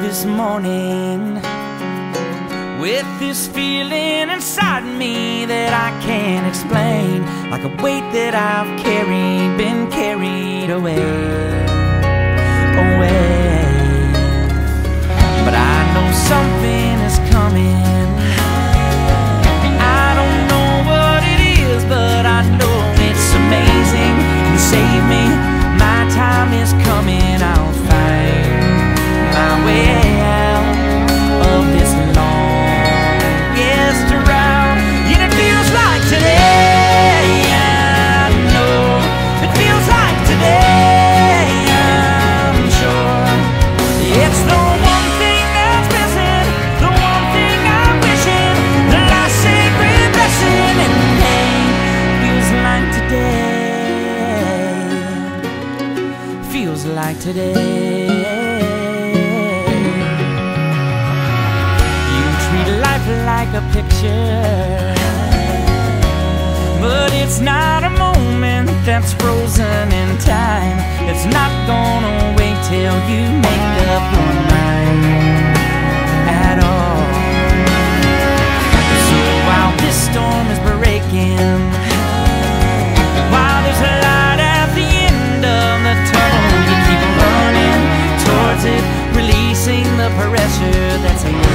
this morning with this feeling inside me that I can't explain, like a weight that I've carried, been carried away, away. was like today. You treat life like a picture But it's not a moment that's frozen in time. It's not gonna wait till you make up your mind At all. So while this storm is breaking It's